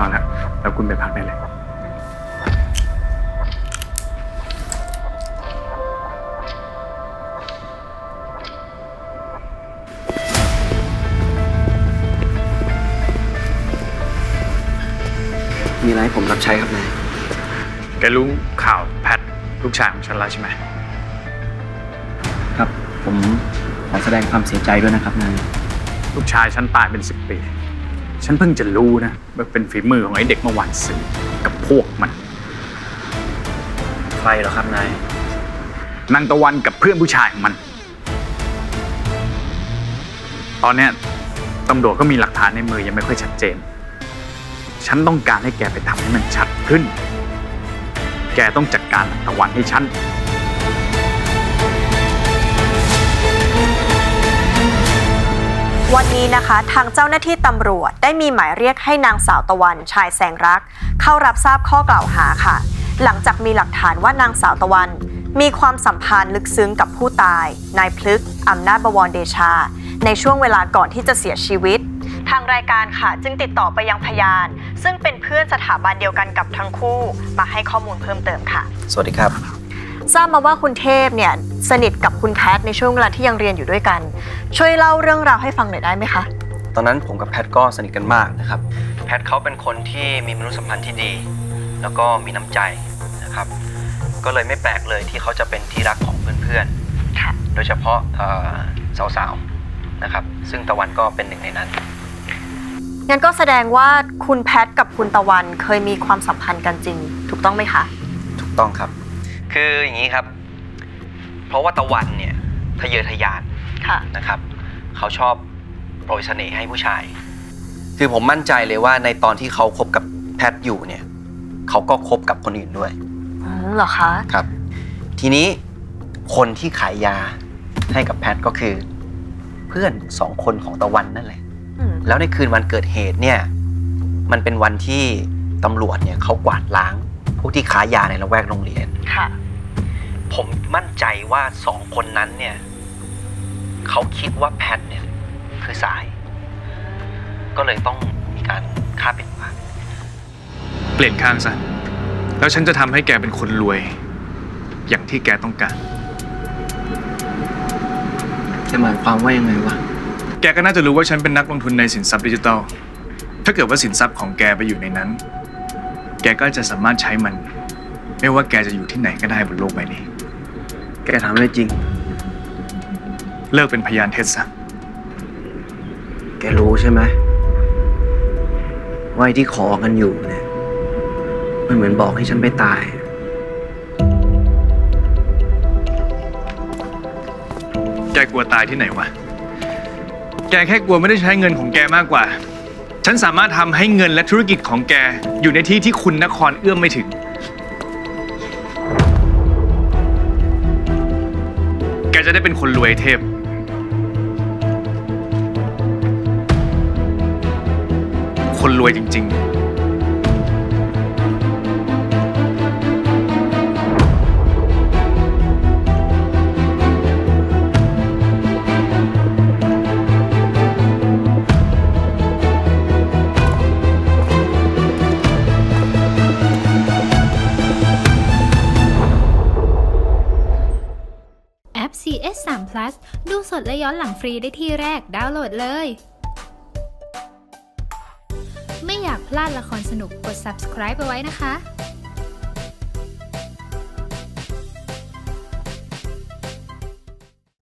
เราแล้วแล้วคุณไปพักได้เลยมีอะไรผมรับใช้ครับนาย แกรู้ข่าวแพทลูกชายของฉันแล้วใช่ไหม ครับ ผมขอแสดงความเสียใจด้วยนะครับนาย ลูกชายฉันตายเป็นสิบปี ฉันเพิ่งจะรู้นะว่าเป็นฝีมือของไอ้เด็กเมื่อวานซื้อกับพวกมัน ใครเหรอครับนาย นางตะวันกับเพื่อนผู้ชายของมัน ตอนเนี้ยตำรวจก็มีหลักฐานในมือยังไม่ค่อยชัดเจน ฉันต้องการให้แกไปทำให้มันชัดขึ้น แกต้องจัดการนางตะวันให้ฉัน นี้นะคะ ทางเจ้าหน้าที่ตำรวจได้มีหมายเรียกให้นางสาวตะวันชายแสงรัก เข้ารับทราบข้อกล่าวหาค่ะ หลังจากมีหลักฐานว่านางสาวตะวัน มีความสัมพันธ์ลึกซึ้งกับผู้ตายนายพลึกอำนาจบวรเดชา ในช่วงเวลาก่อนที่จะเสียชีวิต ทางรายการค่ะจึงติดต่อไปยังพยาน ซึ่งเป็นเพื่อนสถาบันเดียวกันกับทั้งคู่ มาให้ข้อมูลเพิ่มเติมค่ะ สวัสดีครับ ทราบมาว่าคุณเทพเนี่ยสนิทกับคุณแพทในช่วงเวลาที่ยังเรียนอยู่ด้วยกัน ช่วยเล่าเรื่องราวให้ฟังหน่อยได้ไหมคะ ตอนนั้นผมกับแพทก็สนิทกันมากนะครับ แพทเขาเป็นคนที่มีมนุษยสัมพันธ์ที่ดี แล้วก็มีน้ำใจนะครับ ก็เลยไม่แปลกเลยที่เขาจะเป็นที่รักของเพื่อนค่ะๆโดยเฉพาะเอ่อสาวๆนะครับ ซึ่งตะวันก็เป็นหนึ่งในนั้นงั้นก็แสดงว่าคุณแพทกับคุณตะวันเคยมีความสัมพันธ์กันจริง ถูกต้องไหมคะ ถูกต้องครับ คืออย่างนี้ครับ เพราะว่าตะวันเนี่ยทะเยอทะยานค่ะ นะครับ เขาชอบโปรยเสน่ห์ให้ผู้ชาย คือผมมั่นใจเลยว่าในตอนที่เขาคบกับแพทอยู่เนี่ย เขาก็คบกับคนอื่นด้วยอืมเหรอคะ ครับ ทีนี้คนที่ขายยาให้กับแพทก็คือ เพื่อนสองคนของตะวันนั่นแหละ อืมแล้วในคืนวันเกิดเหตุเนี่ย มันเป็นวันที่ตำรวจเนี่ยเขากวาดล้าง พวกที่ขายยาในละแวกโรงเรียน ค่ะ ผมมั่นใจว่าสองคนนั้นเนี่ย เขาคิดว่าแพทเนี่ย คือสาย ก็เลยต้องมีการฆ่าปิดปากเปลี่ยนข้างซะ แล้วฉันจะทำให้แกเป็นคนรวย อย่างที่แกต้องการ จะหมายความว่ายังไงวะ แกก็น่าจะรู้ว่าฉันเป็นนักลงทุนในสินทรัพย์ดิจิทัล ถ้าเกิดว่าสินทรัพย์ของแกไปอยู่ในนั้น แกก็จะสามารถใช้มัน ไม่ว่าแกจะอยู่ที่ไหนก็ได้บนโลกใบนี้ แกทำได้จริง เลิกเป็นพยานเท็จซะ แกรู้ใช่ไหมว่าไอ้ที่ขอกันอยู่เนี่ย มันเหมือนบอกให้ฉันไปตายแกกลัวตายที่ไหนวะ แกแค่กลัวไม่ได้ใช้เงินของแกมากกว่า ฉันสามารถทำให้เงินและธุรกิจของแก อยู่ในที่ที่คุณนครเอื้อมไม่ถึง แกจะได้เป็นคนรวยเทพ คนรวยจริง ๆ แอป CS 3 Plus ดูสดและย้อนหลังฟรีได้ที่แรก ดาวน์โหลดเลย ไม่อยากพลาดละครสนุกกด subscribe ไปไว้นะคะ